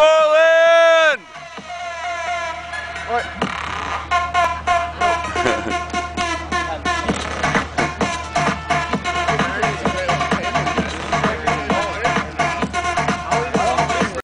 Moreland! All right.